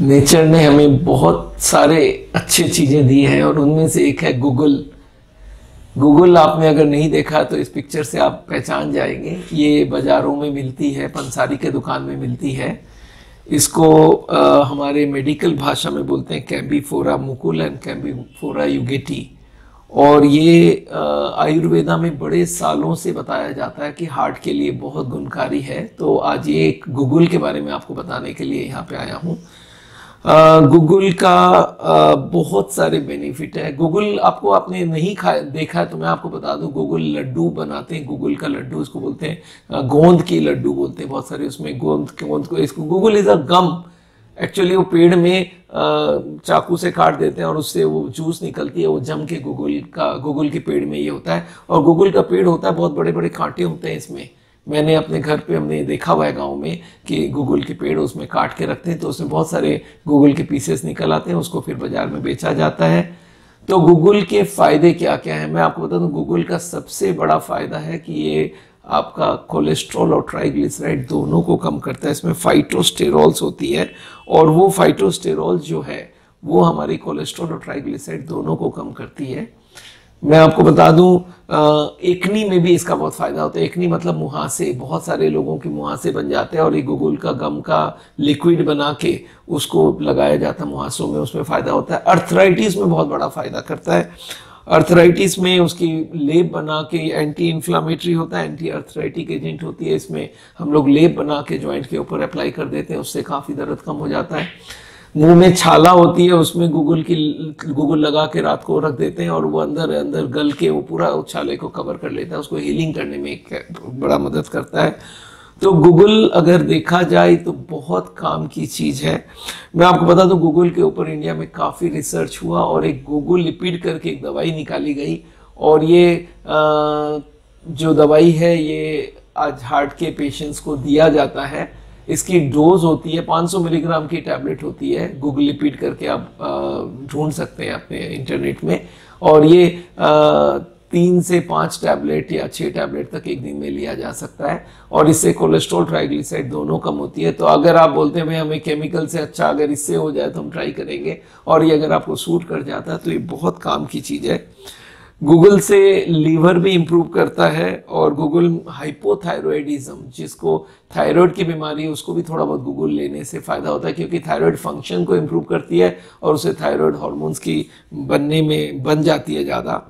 Nature ने हमें बहुत सारे अच्छे चीज़ें दी हैं और उनमें से एक है गूगल। गूगल आपने अगर नहीं देखा तो इस पिक्चर से आप पहचान जाएँगे ये बाज़ारों में मिलती है पंसारी के दुकान में मिलती है। इसको आ, हमारे मेडिकल भाषा में बोलते हैं कैम्बी फोरा मुकुल एंड कैम्बी फोरा युगेटी। और ये आयुर्वेदा में बड़े सालों से बताया जाता है कि हार्ट के लिए बहुत गुणकारी है। तो आज ये एक गूगल के बारे में आपको बताने के लिए यहाँ पे आया हूँ। गूगल का आ, बहुत सारे बेनिफिट है। गूगल आपको आपने नहीं खा देखा है तो मैं आपको बता दूँ गूगल लड्डू बनाते हैं। गूगल का लड्डू इसको बोलते हैं गोंद की लड्डू बोलते हैं बहुत सारे उसमें गोंद गोंद को इसको Google is a gum actually वो पेड़ में चाकू से काट देते हैं और उससे वो जूस निकलती है वो जम के गूगल का गूगल के पेड़ में ये होता है। और गूगल का पेड़ होता है बहुत बड़े बड़े कांटे होते हैं इसमें। मैंने अपने घर पे, हमने देखा हुआ है गाँव में कि गूगल के पेड़ उसमें काट के रखते हैं तो उसमें बहुत सारे गूगल के पीसेस निकल आते हैं, उसको फिर बाज़ार में बेचा जाता है। तो गूगल के फ़ायदे क्या क्या हैं? मैं आपको बता दूँ गूगल का सबसे बड़ा फ़ायदा है कि ये आपका कोलेस्ट्रॉल और ट्राइग्लिसराइड दोनों को कम करता है। इसमें फाइटोस्टेरॉल्स होती है और वो फाइटोस्टेरॉल जो है, वो हमारी कोलेस्ट्रॉल और ट्राइग्लिसराइड दोनों को कम करती है। मैं आपको बता दूँ एकनी में भी इसका बहुत फ़ायदा होता है। एकनी मतलब मुहासे। बहुत सारे लोगों के मुहासे बन जाते हैं और ये गुगुल का, गम का लिक्विड बना के उसको लगाया जाता है मुहासों में। उसमें फ़ायदा होता है। अर्थराइटिस में बहुत बड़ा फ़ायदा करता है। अर्थराइटिस में उसकी लेप बना के एंटी इन्फ्लामेटरी होता है एंटी अर्थराइटिक एजेंट होती है। इसमें हम लोग लेप बना के ज्वाइंट के ऊपर अप्लाई कर देते हैं। उससे काफ़ी दर्द कम हो जाता है। मुँह में छाला होती है, उसमें गूगल की गूगल लगा के रात को रख देते हैं और वो अंदर अंदर गल के वो पूरा छाले को कवर कर लेता है, उसको हीलिंग करने में एक बड़ा मदद करता है। तो गूगल अगर देखा जाए तो बहुत काम की चीज़ है। मैं आपको बता दूँ गूगल के ऊपर इंडिया में काफ़ी रिसर्च हुआ और एक गूगल लिपिड करके एक दवाई निकाली गई और ये जो दवाई है, ये आज हार्ट के पेशेंट्स को दिया जाता है। इसकी डोज होती है 500 मिलीग्राम की टैबलेट होती है। गूगल लिपिड करके आप ढूंढ सकते हैं अपने इंटरनेट में। और ये आ, तीन से पाँच टैबलेट या छः टैबलेट तक एक दिन में लिया जा सकता है। और इससे कोलेस्ट्रॉल ट्राइग्लिसराइड दोनों कम होती है। तो अगर आप बोलते हैं भाई हमें केमिकल से अच्छा अगर इससे हो जाए तो हम ट्राई करेंगे। और ये अगर आपको सूट कर जाता है तो ये बहुत काम की चीज़ है। गूगल से लीवर भी इम्प्रूव करता है और गूगल हाइपोथायरॉयडिज्म, जिसको थायराइड की बीमारी है, उसको भी थोड़ा बहुत गूगल लेने से फ़ायदा होता है, क्योंकि थायराइड फ़ंक्शन को इम्प्रूव करती है और उसे थायराइड हॉर्मोन्स की बनने में, बन जाती है ज़्यादा।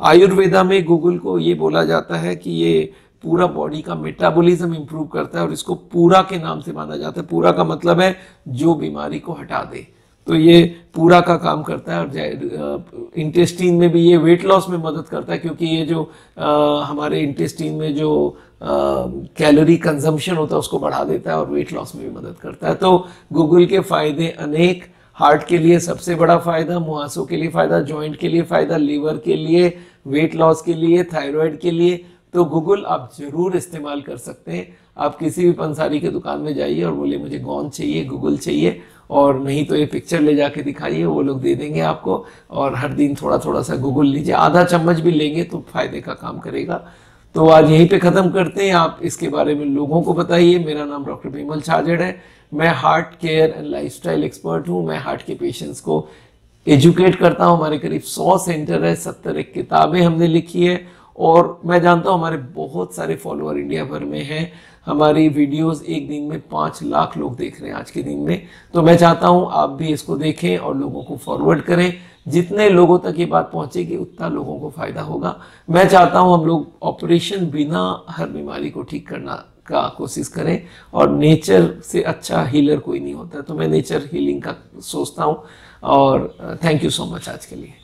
आयुर्वेदा में गूगल को ये बोला जाता है कि ये पूरा बॉडी का मेटाबॉलिज्म इंप्रूव करता है और इसको पूरा के नाम से माना जाता है। पूरा का मतलब है जो बीमारी को हटा दे। तो ये पूरा का काम करता है और इंटेस्टीन में भी ये वेट लॉस में मदद करता है क्योंकि ये जो आ, हमारे इंटेस्टीन में जो कैलोरी कंजम्पशन होता है उसको बढ़ा देता है और वेट लॉस में भी मदद करता है। तो गूगल के फ़ायदे अनेक हार्ट के लिए सबसे बड़ा फ़ायदा मुहासों के लिए फ़ायदा जॉइंट के लिए फ़ायदा लीवर के लिए वेट लॉस के लिए थायराइड के लिए। तो गूगल आप ज़रूर इस्तेमाल कर सकते हैं। आप किसी भी पंसारी के दुकान में जाइए और बोले मुझे गौन चाहिए गूगल चाहिए। और नहीं तो ये पिक्चर ले जाके दिखाइए, वो लोग दे देंगे आपको। और हर दिन थोड़ा थोड़ा सा गूगल लीजिए। आधा चम्मच भी लेंगे तो फ़ायदे का काम करेगा। तो आज यहीं पे ख़त्म करते हैं। आप इसके बारे में लोगों को बताइए। मेरा नाम डॉक्टर विमल छाजड़ है। मैं heart care and lifestyle expert हूँ। मैं हार्ट के पेशेंट्स को एजुकेट करता हूँ। हमारे करीब सौ सेंटर है, सत्तर एक किताबें हमने लिखी है। और मैं जानता हूँ हमारे बहुत सारे फॉलोअर इंडिया भर में हैं। हमारी वीडियोस एक दिन में पाँच लाख लोग देख रहे हैं आज के दिन में। तो मैं चाहता हूँ आप भी इसको देखें और लोगों को फॉरवर्ड करें। जितने लोगों तक ये बात पहुंचेगी उतना लोगों को फ़ायदा होगा। मैं चाहता हूँ हम लोग ऑपरेशन बिना हर बीमारी को ठीक करना का कोशिश करें और नेचर से अच्छा हीलर कोई नहीं होता। तो मैं नेचर हीलिंग का सोचता हूँ और थैंक यू सो मच आज के लिए।